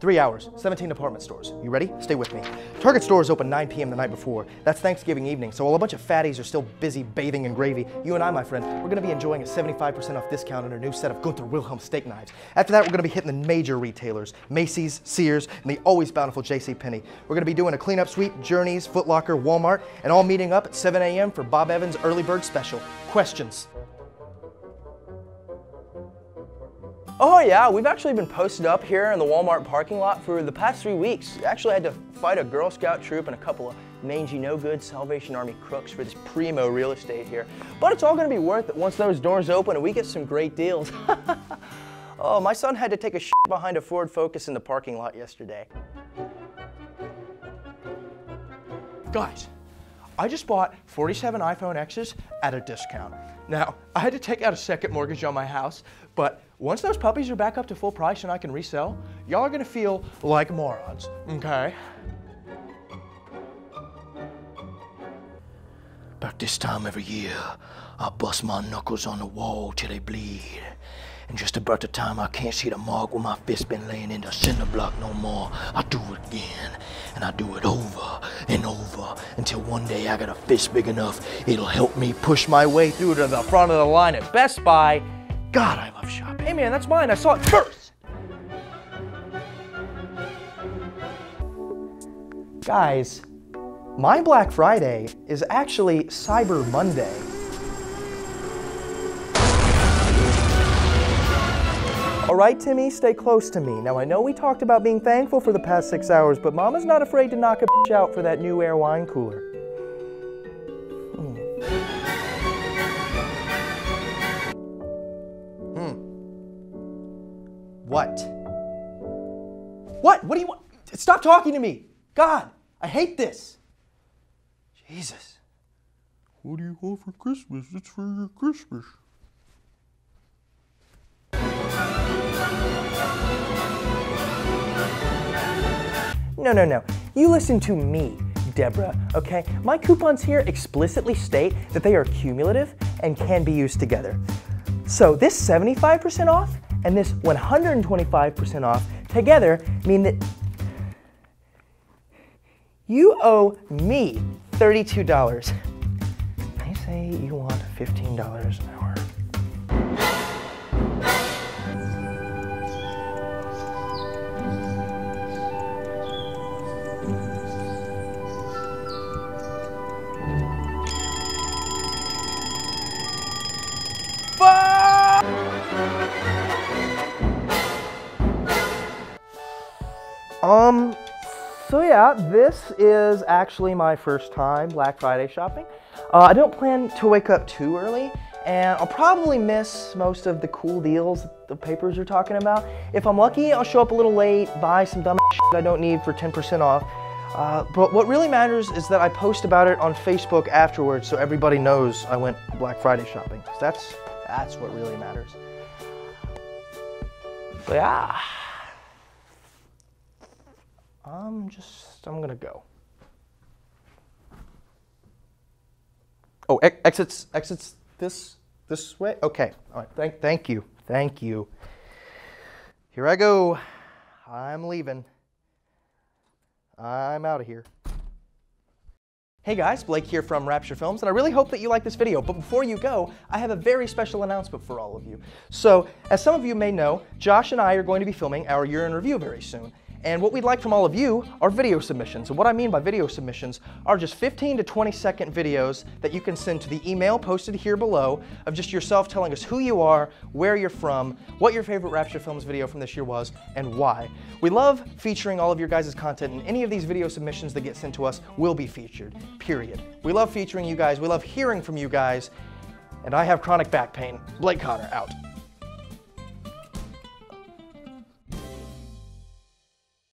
Three hours, 17 department stores. You ready? Stay with me. Target stores open 9 p.m. the night before. That's Thanksgiving evening, so while a bunch of fatties are still busy bathing in gravy, you and I, my friend, we're gonna be enjoying a 75% off discount on our new set of Gunther Wilhelm steak knives. After that, we're gonna be hitting the major retailers, Macy's, Sears, and the always bountiful J.C. Penney. We're gonna be doing a cleanup sweep, Journeys, Foot Locker, Walmart, and all meeting up at 7 a.m. for Bob Evans' early bird special. Questions? Oh yeah, we've actually been posted up here in the Walmart parking lot for the past three weeks. We actually had to fight a Girl Scout troop and a couple of mangy no-good Salvation Army crooks for this primo real estate here. But it's all gonna be worth it once those doors open and we get some great deals. oh, my son had to take a shit behind a Ford Focus in the parking lot yesterday. Guys, I just bought 47 iPhone X's at a discount. Now, I had to take out a second mortgage on my house, but once those puppies are back up to full price and I can resell, y'all are gonna feel like morons, okay? About this time every year, I bust my knuckles on the wall till they bleed. And just about the time I can't see the mark where my fist been laying in the cinder block no more, I do it again. And I do it over and over until one day I got a fist big enough it'll help me push my way through to the front of the line at Best Buy. God, I. Hey man, that's mine, I saw it first. Guys, my Black Friday is actually Cyber Monday. All right, Timmy, stay close to me. Now, I know we talked about being thankful for the past six hours, but Mama's not afraid to knock a bitch out for that new air wine cooler. Hmm. What? What? What do you want? Stop talking to me! God, I hate this. Jesus. What do you want for Christmas? It's for your Christmas. No, no, no. You listen to me, Deborah, okay? My coupons here explicitly state that they are cumulative and can be used together. So this 75% off and this 125% off together mean that you owe me $32. I say you want $15 an hour. So yeah, this is actually my first time Black Friday shopping. Uh, I don't plan to wake up too early, and I'll probably miss most of the cool deals the papers are talking about. If I'm lucky, I'll show up a little late, buy some dumb shit I don't need for 10% off. Uh, but what really matters is that I post about it on Facebook afterwards so everybody knows I went Black Friday shopping. That's, that's what really matters. So yeah. I'm just, I'm gonna go. Oh, ex- exits, exits this, this way? Okay, all right, thank, thank you, thank you. Here I go, I'm leaving. I'm out of here. Hey guys, Blake here from Rapture Films, and I really hope that you like this video. But before you go, I have a very special announcement for all of you. So, as some of you may know, Josh and I are going to be filming our year in review very soon. And what we'd like from all of you are video submissions. And what I mean by video submissions are just 15 to 20 second videos that you can send to the email posted here below of just yourself telling us who you are, where you're from, what your favorite Rapture Films video from this year was, and why. We love featuring all of your guys' content, and any of these video submissions that get sent to us will be featured, period. We love featuring you guys, we love hearing from you guys, and I have chronic back pain. Blake Connor out.